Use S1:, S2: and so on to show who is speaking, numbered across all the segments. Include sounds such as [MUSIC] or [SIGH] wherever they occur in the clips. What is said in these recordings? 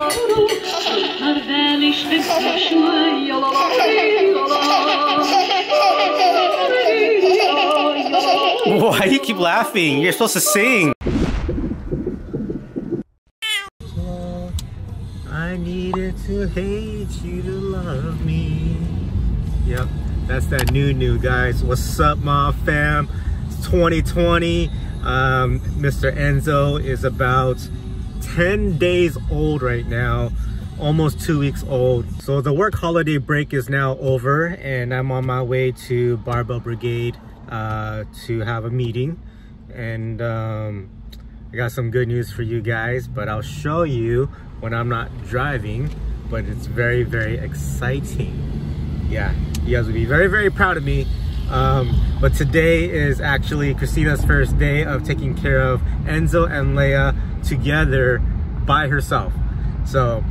S1: Why do you keep laughing? You're supposed to sing. I needed to hate you to love me. Yep, that's that new new guys. What's up, my fam? It's 2020. Um, Mr. Enzo is about 10 days old right now almost two weeks old. So the work holiday break is now over and i'm on my way to barbell brigade uh, to have a meeting. And um, i got some good news for you guys but i'll show you when i'm not driving but it's very very exciting. Yeah you guys will be very very proud of me um, but today is actually Christina's first day of taking care of Enzo and Leia together by herself. So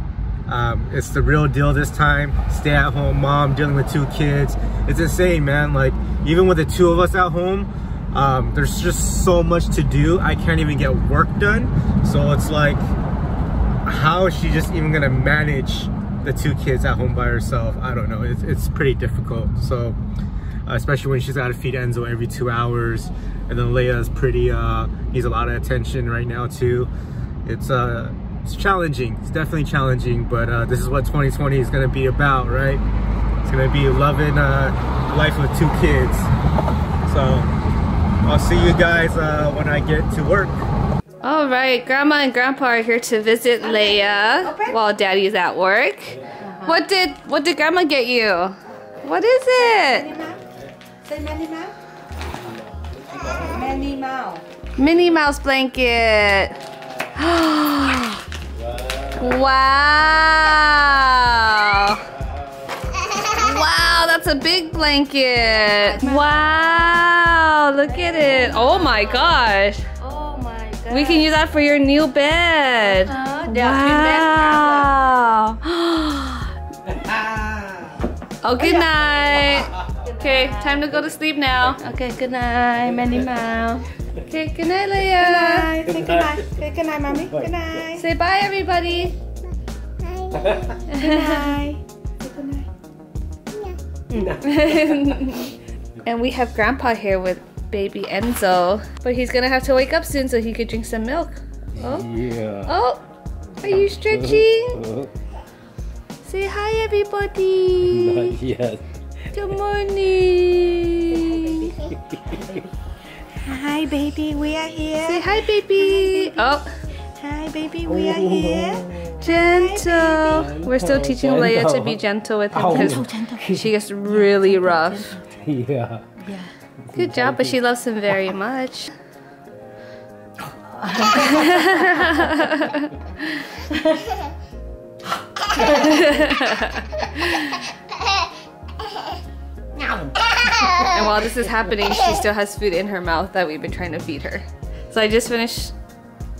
S1: um, it's the real deal this time. Stay at home mom dealing with two kids. It's insane, man. Like even with the two of us at home, um, there's just so much to do. I can't even get work done. So it's like, how is she just even gonna manage the two kids at home by herself? I don't know. It's, it's pretty difficult. So especially when she's got to feed Enzo every two hours. And then Leia's pretty, uh, needs a lot of attention right now too. It's, uh, it's challenging. It's definitely challenging, but uh, this is what 2020 is going to be about, right? It's going to be loving uh, life with two kids. So I'll see you guys uh, when I get to work.
S2: All right, Grandma and Grandpa are here to visit Leia while Daddy's at work. What did what did Grandma get you? What is it?
S3: Say Minnie Mouse. Minnie Mouse.
S2: Minnie Mouse blanket. [GASPS] wow. Wow, that's a big blanket. Wow, look at it. Oh my gosh.
S3: Oh my.
S2: We can use that for your new bed.
S3: Uh,
S2: Wow. [GASPS] oh, good night. Okay, time to go to sleep now.
S3: Okay, good night, Minnie Mouse.
S2: Okay, good night, Leia.
S3: Say good night. Say good night, mommy. Good night.
S2: Say bye, everybody. Bye.
S3: Good night.
S2: and we have Grandpa here with baby Enzo. But he's gonna have to wake up soon so he could drink some milk. Oh,
S1: Yeah.
S2: oh, are you stretching? [LAUGHS] Say hi, everybody. [LAUGHS]
S1: Not yet.
S2: Good morning.
S3: Hi, baby. We are here.
S2: Say hi, baby. Oh,
S3: Hi, baby. We are oh. here.
S2: gentle. We're still oh, teaching Leia to be gentle with him because she gets really rough.
S1: Yeah.
S2: Good job, but she loves him very much. [LAUGHS] [LAUGHS] [LAUGHS] and while this is happening, she still has food in her mouth that we've been trying to feed her. So I just finished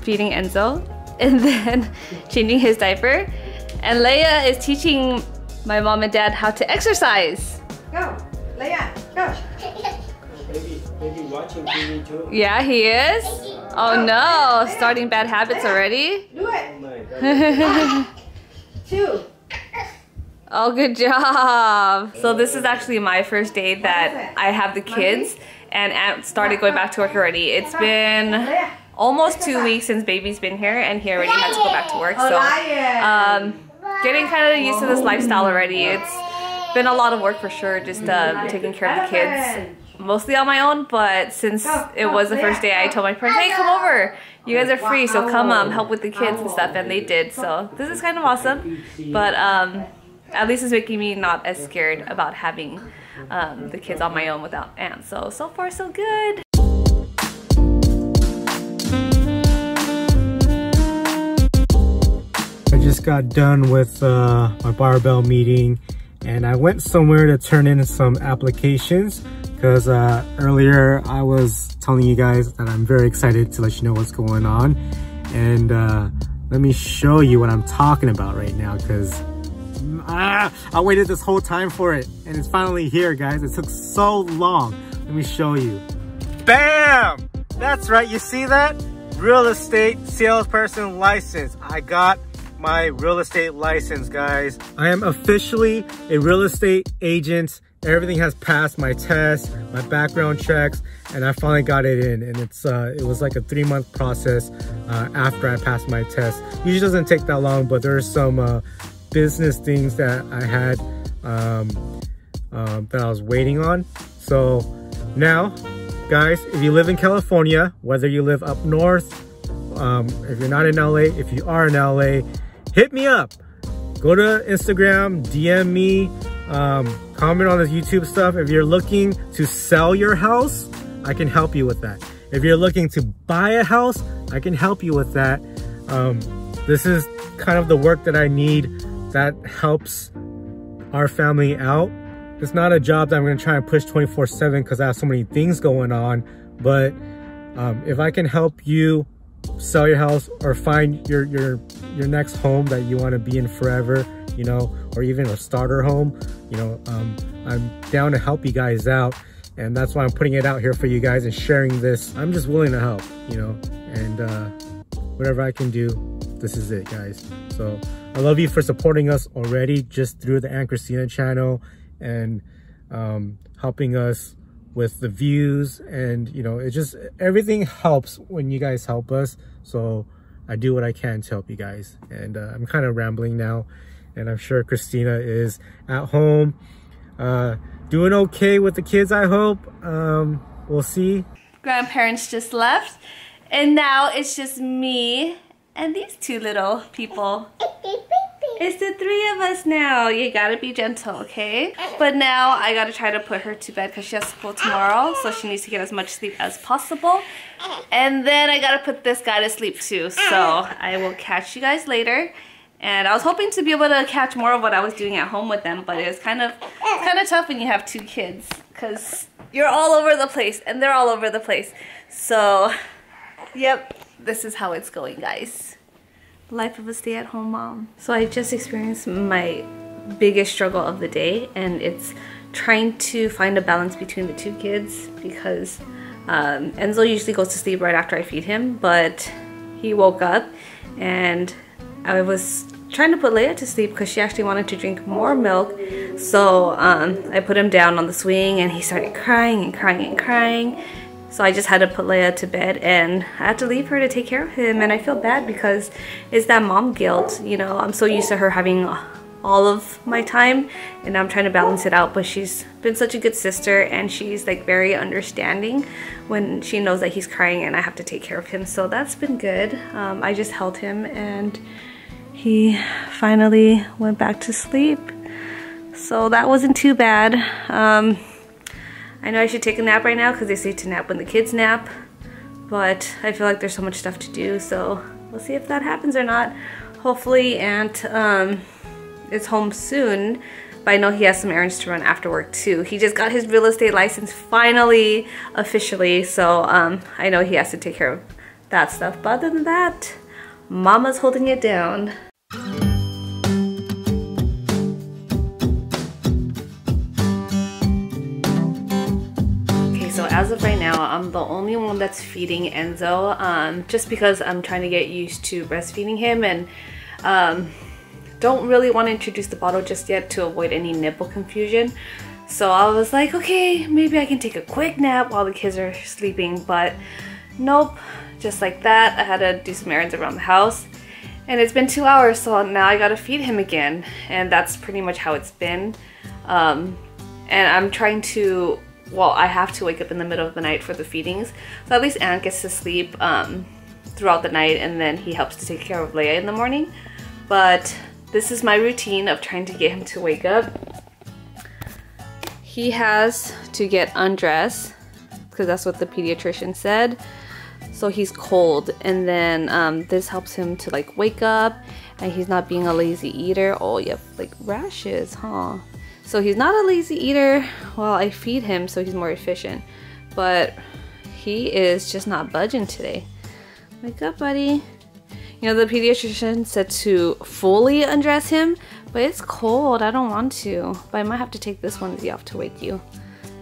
S2: feeding Enzo [LAUGHS] and then changing his diaper. And Leia is teaching my mom and dad how to exercise.
S3: Go. Leia, go.
S4: Baby, baby watching TV too.
S2: Yeah, he is. Oh no, starting bad habits already.
S3: Do it.
S4: Oh my god. [LAUGHS]
S3: Two.
S2: Oh, good job. So this is actually my first day that I have the kids and Ant started going back to work already. It's been almost two weeks since baby's been here and he already had to go back to work. So um, getting kind of used to this lifestyle already. It's been a lot of work for sure, just uh, taking care of the kids. Mostly on my own, but since it was the first day, I told my parents, hey, come over. You guys are free, so come um, help with the kids and stuff, and they did. So this is kind of awesome. But um, at least it's making me not as scared about having um, the kids on my own without Ant. So, so far so good.
S1: I just got done with uh, my barbell meeting and I went somewhere to turn in some applications because uh, earlier I was telling you guys that I'm very excited to let you know what's going on and uh, let me show you what I'm talking about right now because ah, I waited this whole time for it and it's finally here guys it took so long let me show you bam that's right you see that real estate salesperson license I got my real estate license, guys. I am officially a real estate agent. Everything has passed my test, my background checks, and I finally got it in. And it's uh, it was like a three month process uh, after I passed my test. Usually doesn't take that long, but there are some uh, business things that I had um, um, that I was waiting on. So now, guys, if you live in California, whether you live up north, um, if you're not in LA, if you are in LA, hit me up. Go to Instagram, DM me, um, comment on this YouTube stuff. If you're looking to sell your house, I can help you with that. If you're looking to buy a house, I can help you with that. Um, this is kind of the work that I need that helps our family out. It's not a job that I'm gonna try and push 24 seven because I have so many things going on. But um, if I can help you sell your house or find your, your, your next home that you wanna be in forever, you know, or even a starter home, you know, um, I'm down to help you guys out. And that's why I'm putting it out here for you guys and sharing this. I'm just willing to help, you know, and uh, whatever I can do, this is it, guys. So I love you for supporting us already just through the Ant Christina channel and um, helping us with the views and you know it just everything helps when you guys help us. So I do what I can to help you guys. And uh, I'm kind of rambling now and I'm sure Christina is at home. Uh, doing okay with the kids I hope. Um, we'll see.
S2: Grandparents just left. And now it's just me and these two little people. [LAUGHS] It's the three of us now. You gotta be gentle, okay? But now I gotta try to put her to bed because she has school tomorrow, so she needs to get as much sleep as possible. And then I gotta put this guy to sleep too, so I will catch you guys later. And I was hoping to be able to catch more of what I was doing at home with them, but it's kind of kind of tough when you have two kids because you're all over the place and they're all over the place. So, yep, this is how it's going, guys. Life of a stay-at-home mom. So I just experienced my biggest struggle of the day and it's trying to find a balance between the two kids because um, Enzo usually goes to sleep right after I feed him, but he woke up and I was trying to put Leia to sleep because she actually wanted to drink more milk. So um, I put him down on the swing and he started crying and crying and crying. So I just had to put Leia to bed and I had to leave her to take care of him. And I feel bad because it's that mom guilt. You know, I'm so used to her having all of my time and I'm trying to balance it out. But she's been such a good sister and she's like very understanding when she knows that he's crying and I have to take care of him. So that's been good. Um, I just held him and he finally went back to sleep. So that wasn't too bad. Um, I know I should take a nap right now because they say to nap when the kids nap, but I feel like there's so much stuff to do, so we'll see if that happens or not. Hopefully Ant um, is home soon, but I know he has some errands to run after work too. He just got his real estate license finally, officially, so um, I know he has to take care of that stuff. But other than that, Mama's holding it down. I'm the only one that's feeding Enzo um, just because I'm trying to get used to breastfeeding him and um, don't really want to introduce the bottle just yet to avoid any nipple confusion. So I was like, okay, maybe I can take a quick nap while the kids are sleeping, but nope, just like that. I had to do some errands around the house and it's been two hours, so now I gotta feed him again. And that's pretty much how it's been. Um, and I'm trying to well, I have to wake up in the middle of the night for the feedings. So at least Ant gets to sleep um, throughout the night and then he helps to take care of Leia in the morning. But this is my routine of trying to get him to wake up. He has to get undressed because that's what the pediatrician said. So he's cold and then um, this helps him to like wake up and he's not being a lazy eater. Oh, you have like rashes, huh? So he's not a lazy eater Well, I feed him so he's more efficient. But he is just not budging today. Wake up, buddy. You know, the pediatrician said to fully undress him, but it's cold. I don't want to. But I might have to take this onesie off to wake you.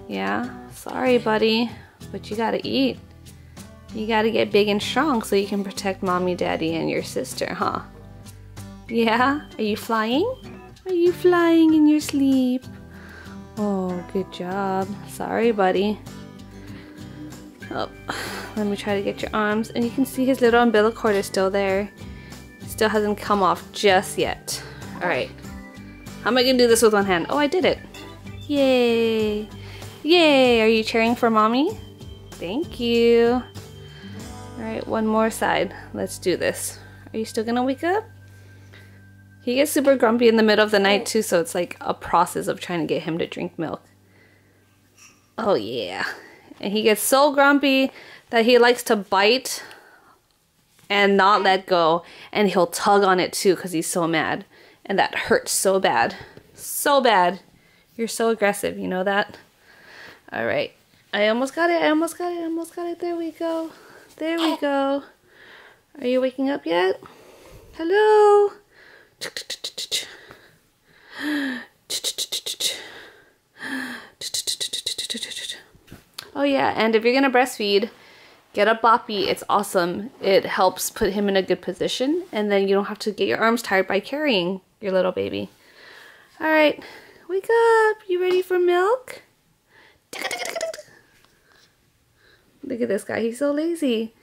S2: Yeah, sorry, buddy. But you gotta eat. You gotta get big and strong so you can protect mommy, daddy, and your sister, huh? Yeah? Are you flying? Are you flying in your sleep? Oh, good job. Sorry, buddy. Oh, let me try to get your arms. And you can see his little umbilical cord is still there. Still hasn't come off just yet. Alright. How am I gonna do this with one hand? Oh, I did it. Yay. Yay. Are you cheering for mommy? Thank you. Alright, one more side. Let's do this. Are you still gonna wake up? He gets super grumpy in the middle of the night oh. too, so it's like a process of trying to get him to drink milk. Oh yeah. And he gets so grumpy that he likes to bite and not let go. And he'll tug on it too because he's so mad. And that hurts so bad. So bad. You're so aggressive, you know that? Alright. I almost got it, I almost got it, I almost got it. There we go. There we oh. go. Are you waking up yet? Hello? Oh yeah, and if you're gonna breastfeed, get a boppy. It's awesome. It helps put him in a good position, and then you don't have to get your arms tired by carrying your little baby. All right, wake up. You ready for milk? Look at this guy. He's so lazy.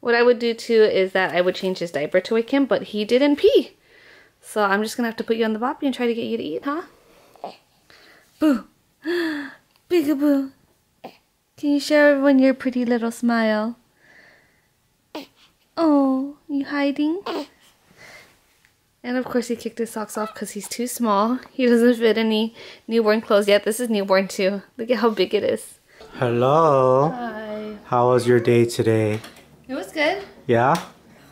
S2: What I would do too is that I would change his diaper to wake him, but he didn't pee. So I'm just gonna have to put you on the boppy and try to get you to eat, huh? Boo! [GASPS] Peekaboo! Can you show everyone your pretty little smile? Oh, you hiding? And of course he kicked his socks off because he's too small. He doesn't fit any newborn clothes yet. This is newborn too. Look at how big it is.
S1: Hello.
S2: Hi.
S1: How was your day today?
S2: It was good.
S1: Yeah?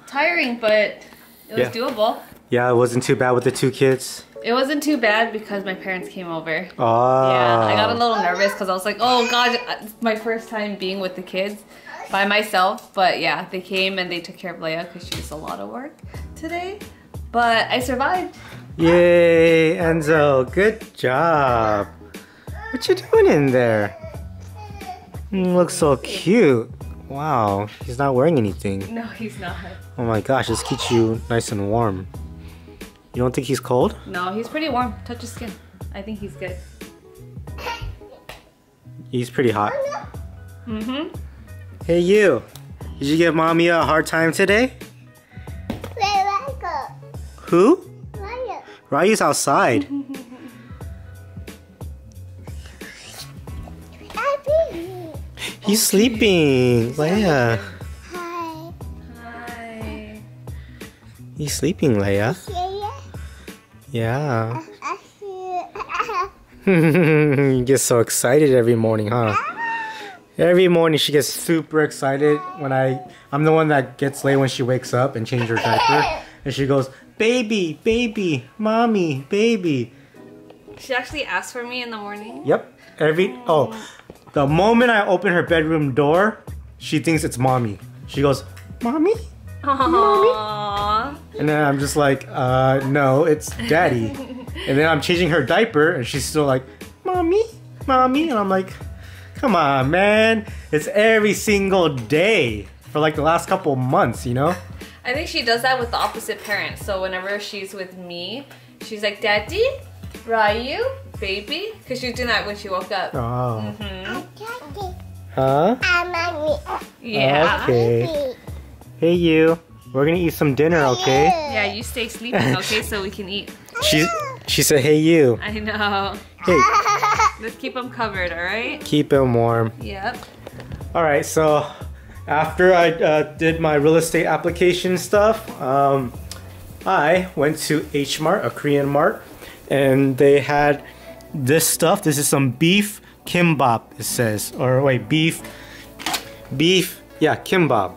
S2: Tiring, but it was
S1: Yeah.
S2: doable.
S1: Yeah, it wasn't too bad with the two kids.
S2: It wasn't too bad because my parents came over.
S1: Oh.
S2: Yeah, I got a little nervous because I was like, oh god, it's my first time being with the kids by myself. But yeah, they came and they took care of Leia because she was a lot of work today. But I survived.
S1: Yay, Enzo, good job. What you doing in there? Mm, looks so cute. Wow, he's not wearing anything.
S2: No, he's not.
S1: Oh my gosh, this keeps you nice and warm. You don't think he's cold?
S2: No, he's pretty warm. Touch his skin. I think he's good.
S1: He's pretty hot.
S2: Mm-hmm.
S1: Hey you, did you give mommy a hard time today? Who? Ryu's outside. He's sleeping. Leia.
S2: Hi. Hi.
S1: He's sleeping, Leia. Yeah. you [LAUGHS] get so excited every morning, huh? Every morning she gets super excited when I I'm the one that gets late when she wakes up and change her diaper [LAUGHS] and she goes, "Baby, baby, mommy, baby."
S2: She actually asked for me in the morning.
S1: Yep. Every oh, the moment I open her bedroom door, she thinks it's mommy. She goes, "Mommy?"
S2: Aww.
S1: And then I'm just like, "Uh, no, it's daddy." and then I'm changing her diaper and she's still like, "Mommy? Mommy?" And I'm like, "Come on, man. It's every single day for like the last couple months, you know?"
S2: I think she does that with the opposite parent. So whenever she's with me, she's like, Daddy, Ryu, baby. Because she was doing that when she woke up.
S1: Oh.
S2: hmm
S1: Huh?
S2: Yeah.
S1: Okay. Hey you. We're going to eat some dinner, okay?
S2: Yeah, you stay sleeping, [LAUGHS] okay, so we can eat.
S1: She she said, "Hey you."
S2: I know.
S1: Hey, [LAUGHS]
S2: Let's keep them covered, alright?
S1: keep them warm.
S2: Yep.
S1: All right, so after I uh, did my real estate application stuff, um, I went to H Mart, a Korean mart, and they had this stuff. This is some beef kimbap. It says, or wait, beef, beef, yeah, kimbap.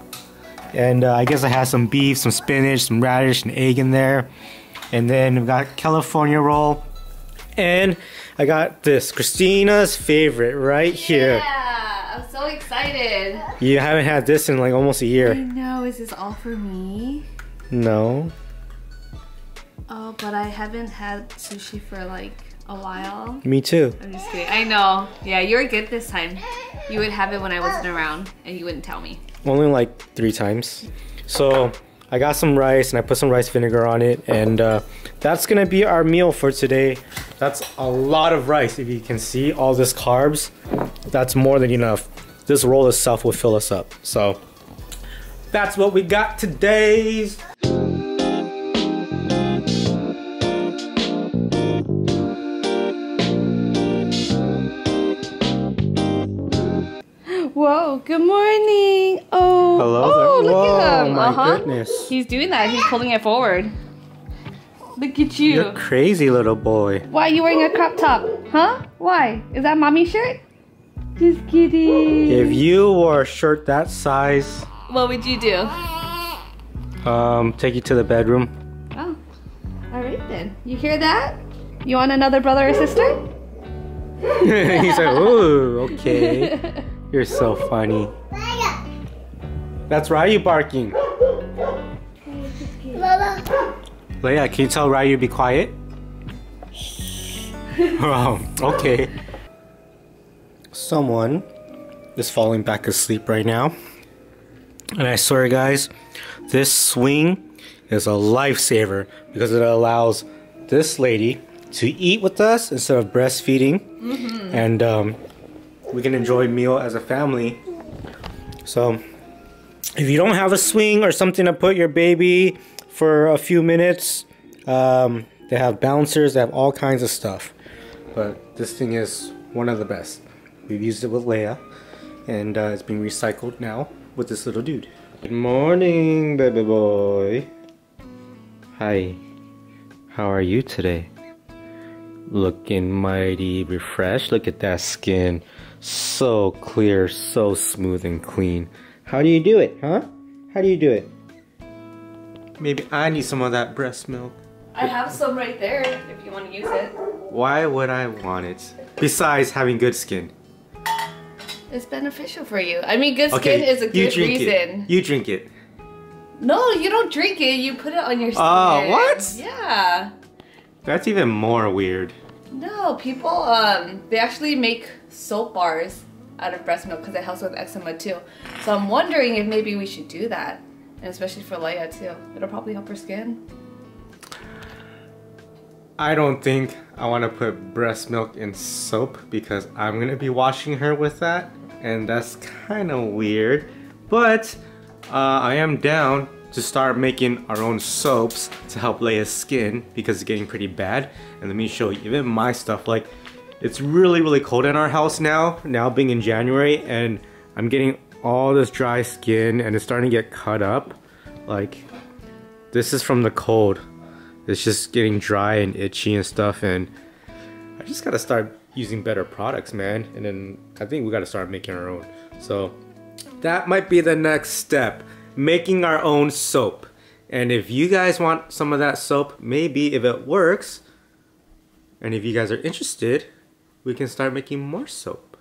S1: And uh, I guess I had some beef, some spinach, some radish, and egg in there. And then we got California roll, and I got this Christina's favorite right here.
S2: Yeah, I'm so excited.
S1: You haven't had this in like almost a year.
S2: I know, is this all for me?
S1: No.
S2: Oh, but I haven't had sushi for like a while.
S1: Me too.
S2: I'm just kidding. I know. Yeah, you were good this time. You would have it when I wasn't around and you wouldn't tell me.
S1: Only like three times. So I got some rice and I put some rice vinegar on it and uh, that's gonna be our meal for today. That's a lot of rice. If you can see all this carbs, that's more than enough. This roll itself will fill us up. So that's what we got today.
S2: Uh-huh.
S1: goodness.
S2: He's doing that. He's pulling it forward. Look at you.
S1: You're crazy little boy.
S2: Why are you wearing a crop top? Huh? Why? Is that mommy shirt? Just kidding.
S1: If you wore a shirt that size,
S2: What would you do?
S1: um, take you to the bedroom.
S2: Oh, all right then. You hear that? You want another brother or sister? [LAUGHS]
S1: He's like, [LAUGHS] ooh, okay. You're so funny. That's Ryu barking. Leia, can you tell Ryu to be quiet? [LAUGHS] oh, okay. Someone is falling back asleep right now. And I swear, guys, this swing is a lifesaver because it allows this lady to eat with us instead of breastfeeding. And um, we can enjoy a meal as a family. So, if you don't have a swing or something to put your baby for a few minutes, um, they have bouncers, they have all kinds of stuff. But this thing is one of the best. We've used it with Leia, and uh, it's being recycled now with this little dude. Good morning, baby boy. Hi. How are you today? Looking mighty refreshed. Look at that skin. So clear, so smooth and clean. How do you do it, huh? How do you do it? Maybe I need some of that breast milk.
S2: I have some right there if you want to use it.
S1: Why would I want it? Besides having good skin.
S2: It's beneficial for you. I mean, good skin
S1: Okay,
S2: is a
S1: you
S2: good
S1: drink
S2: reason.
S1: it. You drink it.
S2: No, you don't drink it. You put it on your skin.
S1: Oh, what?
S2: Yeah.
S1: That's even more weird.
S2: No, people um they actually make soap bars out of breast milk because it helps with eczema too. So I'm wondering if maybe we should do that, and especially for Leia too. It'll probably help her skin.
S1: I don't think I want to put breast milk in soap because I'm going to be washing her with that. And that's kind of weird. But uh, I am down to start making our own soaps to help Leia's skin because it's getting pretty bad. And let me show you even my stuff. Like, it's really, really cold in our house now, now being in January. And I'm getting all this dry skin and it's starting to get cut up. Like, this is from the cold. It's just getting dry and itchy and stuff and i just gotta start using better products man. And then i think we gotta start making our own. So that might be the next step. Making our own soap. And if you guys want some of that soap maybe if it works and if you guys are interested we can start making more soap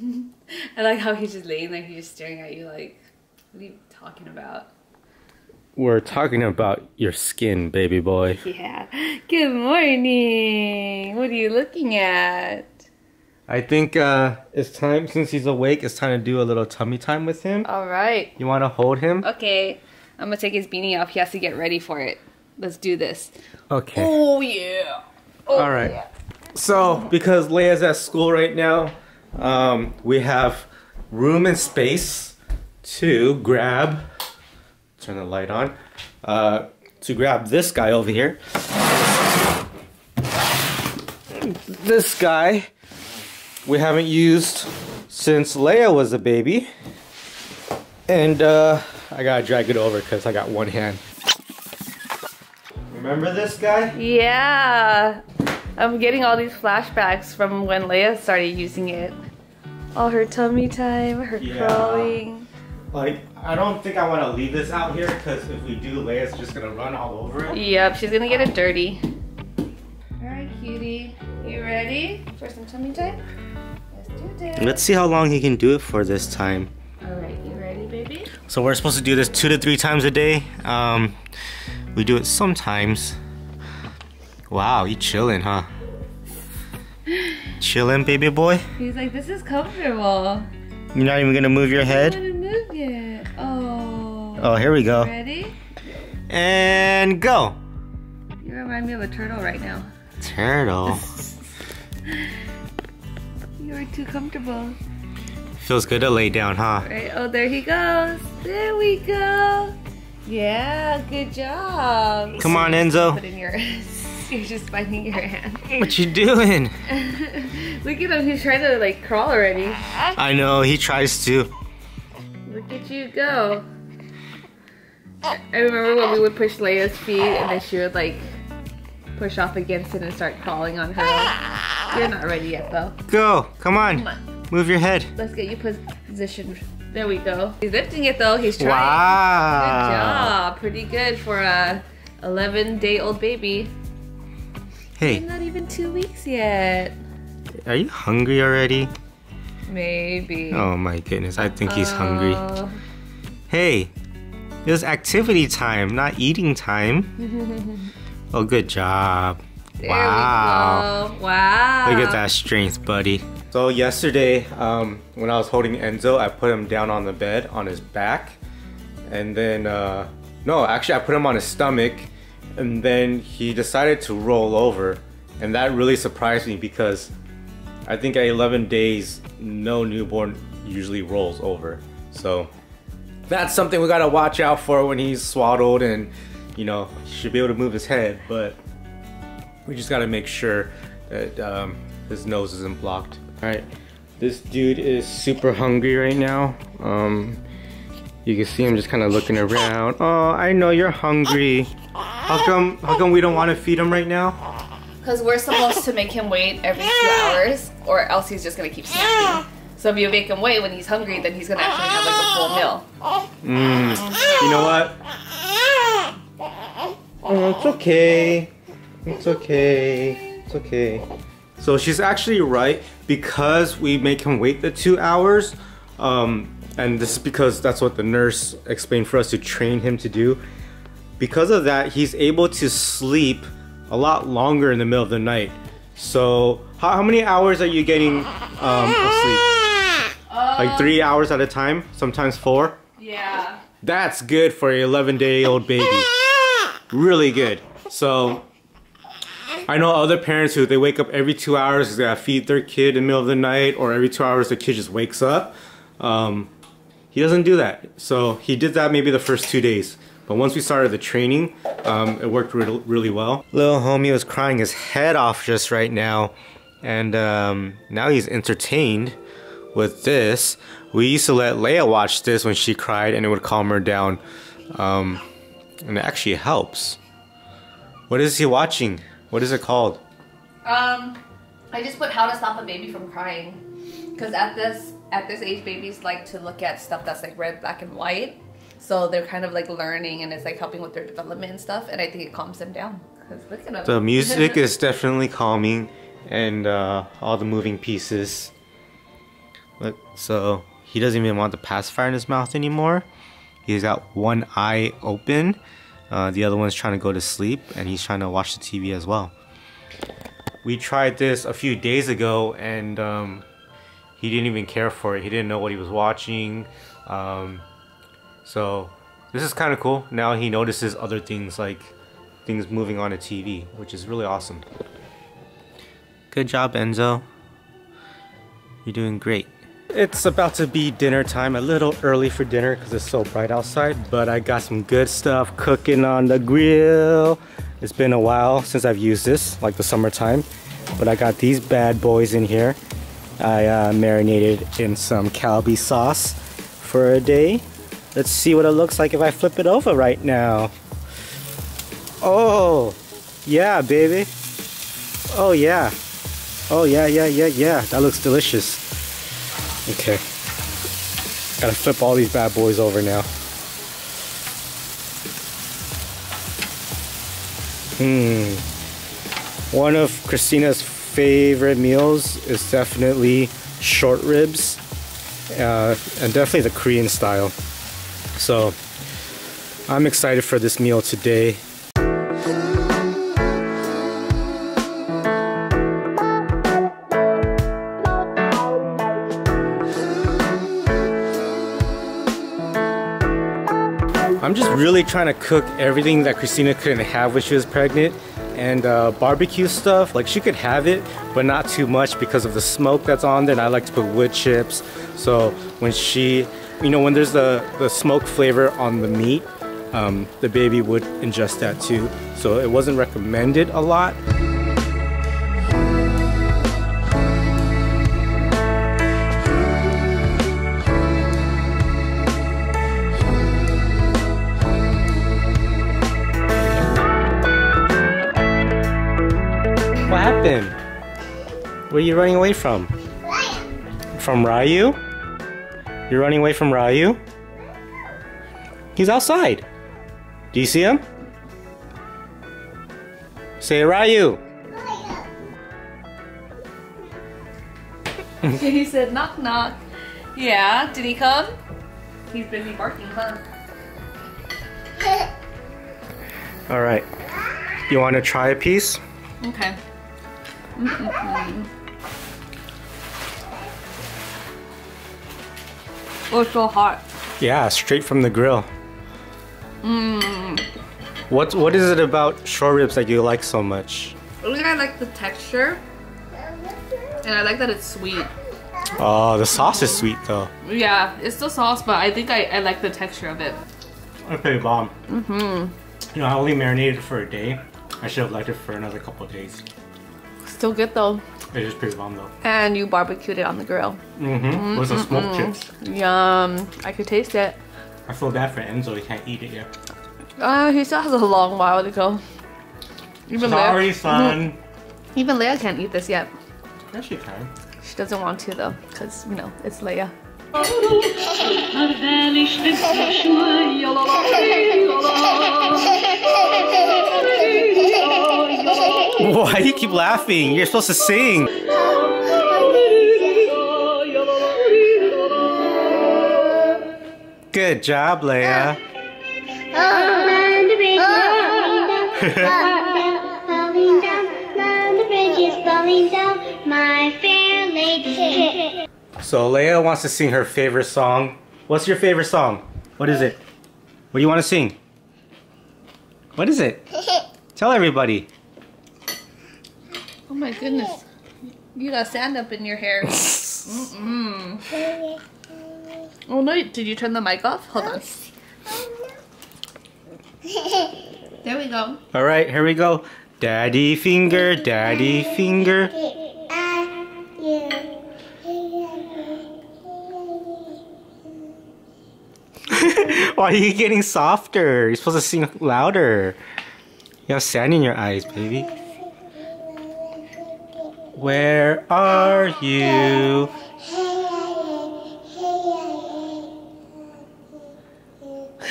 S1: [LAUGHS] [LAUGHS]
S2: I like how he's just laying there, he's just staring at you like, what are you talking about?
S1: we're talking about your skin baby boy [LAUGHS]
S2: Yeah. Good morning. What are you looking at?
S1: i think uh it's time since he's awake it's time to do a little tummy time with him
S2: All right.
S1: you want to hold him
S2: Okay. I'm gonna take his beanie off. He has to get ready for it. Let's do this.
S1: okay
S2: Oh yeah. Oh,
S1: All right. So, because Leia's at school right now, um, we have room and space to grab. Turn the light on. Uh, to grab this guy over here. This guy we haven't used since Leia was a baby, and uh, I gotta drag it over because I got one hand. Remember this guy?
S2: Yeah. I'm getting all these flashbacks from when Leia started using it. All her tummy time, her
S1: Yeah.
S2: crawling.
S1: Like, I don't think I want to leave this out here because if we do, Leia's just gonna run all over it.
S2: Yep, she's gonna get it dirty. Alright, cutie. You ready for some tummy time? Let's do this.
S1: Let's see how long he can do it for this time.
S2: Alright, you ready, baby?
S1: So we're supposed to do this two to three times a day. Um, we do it sometimes. Wow, you chilling, huh? Chilling, baby boy.
S2: He's like, this is comfortable.
S1: You're not even gonna move your
S2: I
S1: head.
S2: wanna move it. Oh.
S1: Oh, here we go.
S2: Ready?
S1: And go.
S2: You remind me of a turtle right now.
S1: Turtle. [LAUGHS]
S2: You are too comfortable.
S1: Feels good to lay down, huh?
S2: Right. Oh, there he goes. There we go. Yeah, good job.
S1: Come on, Enzo. [LAUGHS] [LAUGHS]
S2: You're just biting your hand.
S1: What you doing? [LAUGHS]
S2: Look at him. He's trying to like crawl already.
S1: I know, he tries to.
S2: Look at you go. I I remember when we would push Leia's feet and then she would like push off against it and start crawling on her. You're not ready yet though.
S1: Go. Come on.
S2: Come on.
S1: Move your head.
S2: Let's get you positioned. There we go. He's lifting it though. He's trying.
S1: Wow.
S2: Good job. Pretty good for a 11 day old baby.
S1: Hey,
S2: Not even two weeks yet.
S1: are you hungry already?
S2: Maybe.
S1: Oh my goodness, I think he's hungry.
S2: Oh.
S1: Hey, it was activity time, not eating time. [LAUGHS] oh, good job.
S2: There
S1: wow.
S2: we go. Wow.
S1: Look at that strength, buddy. So yesterday, um, when I was holding Enzo, I put him down on the bed on his back, and then uh, no, actually I put him on his stomach, and then he decided to roll over, and that really surprised me because I think at 11 days, no newborn usually rolls over. So that's something we gotta watch out for when he's swaddled, and you know should be able to move his head, but we just gotta make sure that um, his nose isn't blocked. All right, this dude is super hungry right now. Um, you can see him just kind of looking around. Oh, I know you're hungry. How come? How come we don't want to feed him right now?
S2: Because we're supposed to make him wait every two hours, or else he's just gonna keep snapping. So if you make him wait when he's hungry, then he's gonna actually have like a full meal.
S1: Mm, you know what? Oh, it's okay. It's okay. It's okay. So she's actually right because we make him wait the two hours. Um, and this is because that's what the nurse explained for us to train him to do. Because of that, he's able to sleep a lot longer in the middle of the night. So, how, how many hours are you getting um, of sleep? Like three hours at a time, sometimes four.
S2: Yeah.
S1: That's good for an 11 day old baby. Really good. So, I know other parents who they wake up every two hours, they gotta feed their kid in the middle of the night, or every two hours the kid just wakes up. Um, he doesn't do that. So, he did that maybe the first two days. But once we started the training, um, it worked really, really well. Little homie was crying his head off just right now. And um, now he's entertained with this. We used to let Leia watch this when she cried and it would calm her down. Um, and it actually helps. What is he watching? What is it called?
S2: Um, I just put how to stop a baby from crying, because at this at this age, babies like to look at stuff that's like red, black, and white. So they're kind of like learning, and it's like helping with their development and stuff. And I think it calms them down. Cause look at them.
S1: The music [LAUGHS] is definitely calming and uh, all the moving pieces. Look, so he doesn't even want the pacifier in his mouth anymore. He's got one eye open. Uh, the other one's trying to go to sleep and he's trying to watch the TV as well. We tried this a few days ago and um, he didn't even care for it. He didn't know what he was watching. Um, so this is kind of cool. Now he notices other things like things moving on a TV, which is really awesome. Good job, Enzo. You're doing great. It's about to be dinner time, a little early for dinner because it's so bright outside, but I got some good stuff cooking on the grill. It's been a while since I've used this, like the summertime, but I got these bad boys in here. I uh, marinated in some Kalbi sauce for a day. Let's see what it looks like if I flip it over right now. Oh, yeah, baby. Oh, yeah. Oh, yeah, yeah, yeah, yeah. That looks delicious. Okay. Gotta flip all these bad boys over now. Hmm. One of Christina's favorite meals is definitely short ribs. Uh, and definitely the Korean style. So, I'm excited for this meal today. I'm just really trying to cook everything that Christina couldn't have when she was pregnant. And uh, barbecue stuff, like she could have it, but not too much because of the smoke that's on there. And I like to put wood chips. So when she, you know, when there's the, the smoke flavor on the meat, um, the baby would ingest that too. So it wasn't recommended a lot. What happened? Where are you running away from? From Ryu? You're running away from Ryu? He's outside. Do you see him? Say Ryu. [LAUGHS]
S2: he said knock knock. Yeah, did he come? He's busy barking, huh?
S1: All right. You want to try a piece?
S2: Okay. Oh, it's so hot.
S1: Yeah, straight from the grill.
S2: Mmm.
S1: What What is it about short ribs that you like so much?
S2: I think I like the texture. And I like that it's sweet.
S1: Oh, the sauce is sweet though.
S2: Yeah, it's the sauce, but I think I, I like the texture of it.
S1: It's pretty bomb. Mm-hmm. You know, I only marinated it for a day. I should have left it for another couple of days.
S2: Still good though.
S1: It is pretty bomb though.
S2: And you barbecued it on the grill.
S1: Mm-hmm. With some smoked chips.
S2: Yum. I could taste it.
S1: I feel bad for Enzo. He can't eat it yet.
S2: Uh, he still has a long while to go. Even
S1: Sorry,
S2: Leia,
S1: son.
S2: even Leia can't eat this yet.
S1: Yes, you can.
S2: She doesn't want to though, because, you know, it's Leia.
S1: Why do you keep laughing? You're supposed to sing. Good job, Leia.
S5: Falling down, the bridge is falling down, my fair lady.
S1: So Leia wants to sing her favorite song. What's your favorite song? What is it? What do you want to sing? What is it? [LAUGHS] Tell everybody.
S2: Oh my goodness. You got sand up in your hair. [LAUGHS] Mm-mm. Oh no, did you turn the mic off? Hold on. [LAUGHS] There we go.
S1: All right, here we go. Daddy finger, daddy finger. [LAUGHS] Why are you getting softer? You're supposed to sing louder. You have sand in your eyes, baby. Where are you? [LAUGHS]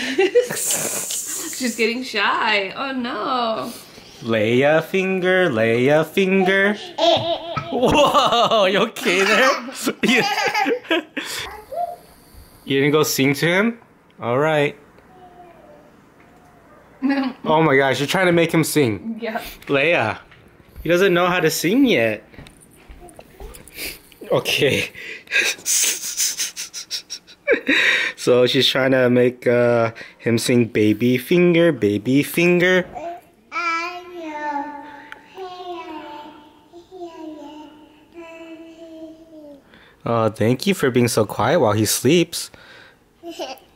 S2: She's getting shy. Oh no.
S1: Leia finger, Leia finger. Whoa, you okay there? [LAUGHS] you, you didn't go sing to him? Alright. [LAUGHS] Oh my gosh, you're trying to make him sing.
S2: Yeah.
S1: Leia, he doesn't know how to sing yet. Okay. [LAUGHS] so she's trying to make uh, him sing baby finger, baby finger. [LAUGHS] Oh, thank you for being so quiet while he sleeps.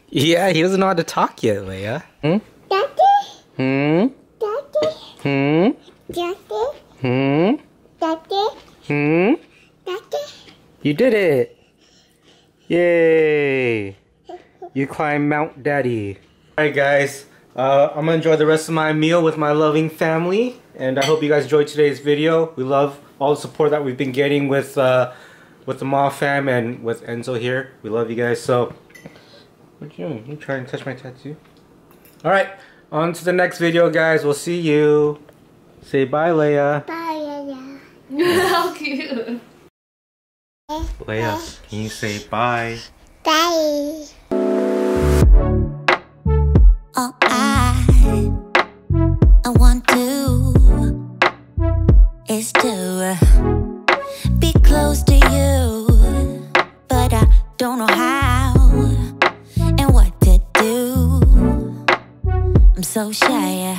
S1: Yeah, he doesn't know how to talk yet, Leia. Hmm? Daddy? Hmm? Daddy? Hmm? Daddy? Hmm? Daddy? Hmm? Daddy? You did it! Yay! You climbed Mount Daddy. Alright guys, uh, I'm gonna enjoy the rest of my meal with my loving family. And I hope you guys enjoyed today's video. We love all the support that we've been getting with uh, with the Ma fam and with Enzo here. We love you guys. So, what are you doing? You trying to touch my tattoo? Alright, on to the next video, guys. We'll see you. Say bye, Leia. Bye, Leia. [LAUGHS]
S2: How cute.
S1: Leia, can you say bye?
S5: Bye.
S6: Oh, I, I want to is to be close to you, but I don't know so shy, yeah.